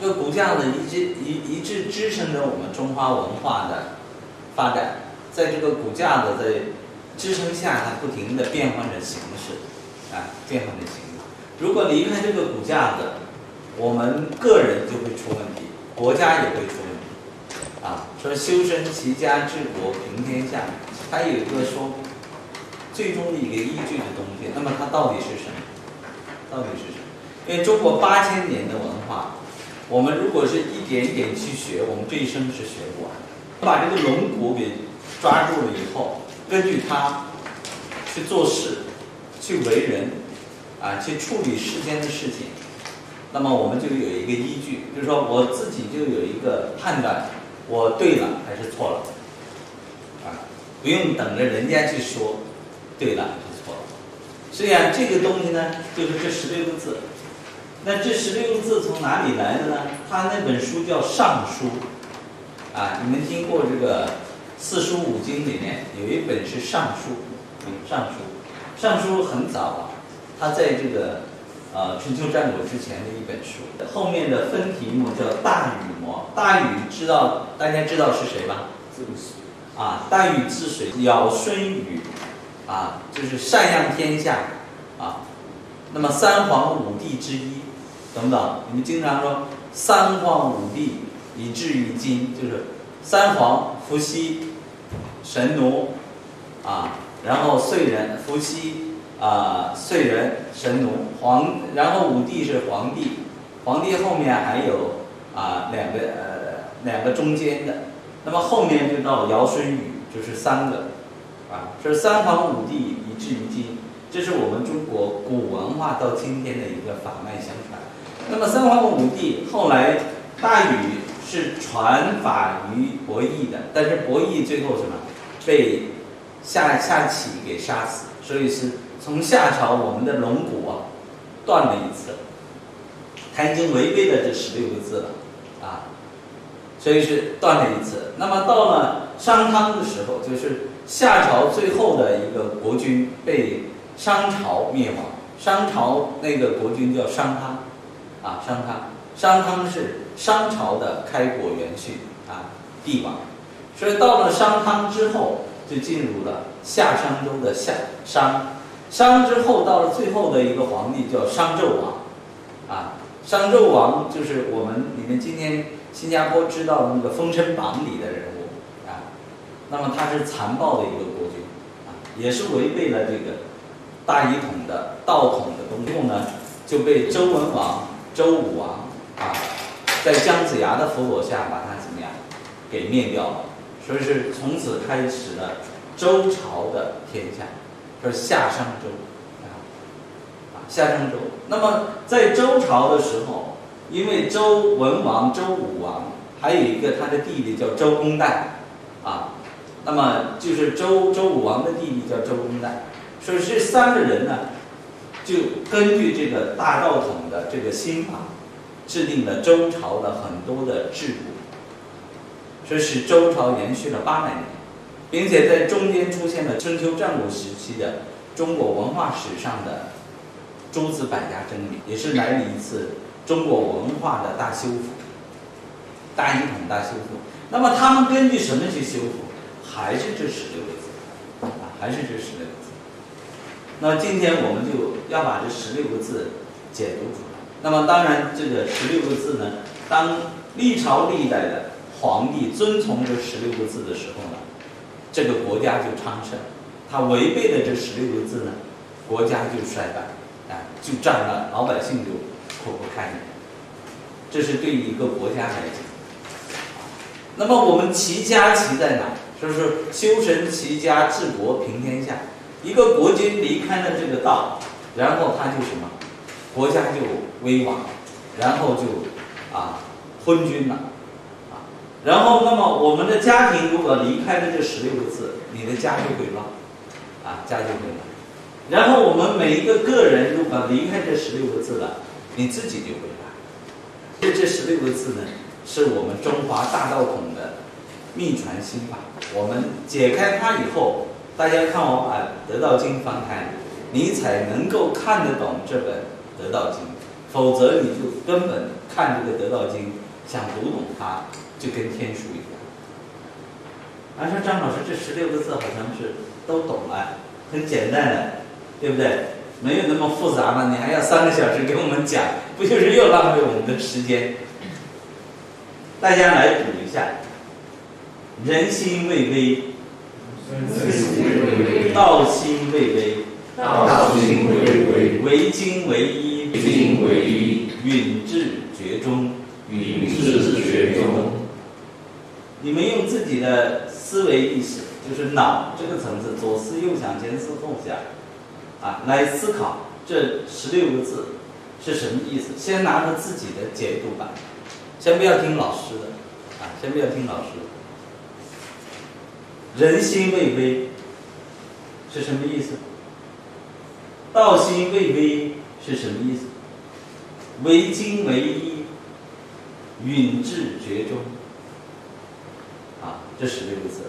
这个骨架呢一直一一直支撑着我们中华文化的发展，在这个骨架的在支撑下，它不停的变换着形式，啊，变换着形式。如果离开这个骨架的，我们个人就会出问题，国家也会出问题，啊，说修身齐家治国平天下，它有一个说最终的一个依据的东西，那么它到底是什么？到底是什么？因为中国八千年的文化，我们如果是一点一点去学，我们这一生是学不完的。把这个龙骨给抓住了以后，根据它去做事，去为人，啊，去处理世间的事情，那么我们就有一个依据，就是说我自己就有一个判断，我对了还是错了，啊，不用等着人家去说对了还是错了。所以啊这个东西呢，就是这十六个字。那这十六个字从哪里来的呢？他那本书叫《尚书》，啊，你们听过这个四书五经里面有一本是《尚书》，《尚书》，《尚书》很早啊，它在这个呃春秋战国之前的一本书，后面的分题目叫《大禹谟》，大禹知道大家知道是谁吧？啊，大禹治水，尧舜禹，啊，就是禅让天下，啊，那么三皇五帝之一。等等，你们经常说三皇五帝以至于今，就是三皇伏羲、神农啊，然后燧人伏羲啊，燧人神农皇，然后五帝是皇帝，皇帝后面还有啊两个呃两个中间的，那么后面就到尧舜禹，就是三个啊，是三皇五帝以至于今，这是我们中国古文化到今天的一个法脉相传。那么三皇五帝后来，大禹是传法于伯益的，但是伯益最后什么，被夏夏启给杀死，所以是从夏朝我们的龙骨啊断了一次，他已经违背了这十六个字了啊，所以是断了一次。那么到了商汤的时候，就是夏朝最后的一个国君被商朝灭亡，商朝那个国君叫商汤。啊，商汤，商汤是商朝的开国元勋啊，帝王。所以到了商汤之后，就进入了夏商周的夏商。商之后到了最后的一个皇帝叫商纣王，啊，商纣王就是我们你们今天新加坡知道的那个《封神榜》里的人物啊。那么他是残暴的一个国君啊，也是违背了这个大一统的道统的东西呢，就被周文王。周武王啊，在姜子牙的辅佐下，把他怎么样给灭掉了？所以是从此开始了周朝的天下，说夏商周啊，啊夏商周。那么在周朝的时候，因为周文王、周武王，还有一个他的弟弟叫周公旦啊，那么就是周周武王的弟弟叫周公旦，所以这三个人呢。就根据这个大道统的这个新法，制定了周朝的很多的制度，这使周朝延续了八百年，并且在中间出现了春秋战国时期的中国文化史上的诸子百家争鸣，也是来了一次中国文化的大修复，大一统大修复。那么他们根据什么去修复？还是这十六个字啊，还是这十六个字。那今天我们就要把这十六个字解读出来。那么当然，这个十六个字呢，当历朝历代的皇帝遵从这十六个字的时候呢，这个国家就昌盛；他违背了这十六个字呢，国家就衰败，啊，就战乱，老百姓就苦不堪言。这是对于一个国家来讲。那么我们齐家齐在哪？就是修身齐家治国平天下。一个国君离开了这个道，然后他就什么，国家就危亡，然后就啊昏君了，啊，然后那么我们的家庭如果离开了这十六个字，你的家就会乱，啊，家就会乱。然后我们每一个个人如果离开这十六个字了，你自己就会乱。这这十六个字呢，是我们中华大道统的秘传心法，我们解开它以后。大家看我把《得道经》翻开，你才能够看得懂这本《得道经》，否则你就根本看这个《得道经》，想读懂它，就跟天书一样。而说张老师这十六个字好像是都懂了，很简单的，对不对？没有那么复杂嘛，你还要三个小时给我们讲，不就是又浪费我们的时间？大家来补一下：人心未微，道心未微，道心未微，唯精唯一，精唯一，允至绝中。允至绝中。你们用自己的思维意识，就是脑这个层次，左思右想，前思后想，啊，来思考这十六个字是什么意思。先拿着自己的解读版，先不要听老师的，啊，先不要听老师的。人心未微是什么意思？道心未微是什么意思？唯精唯一，允至绝中。啊，这十六个字，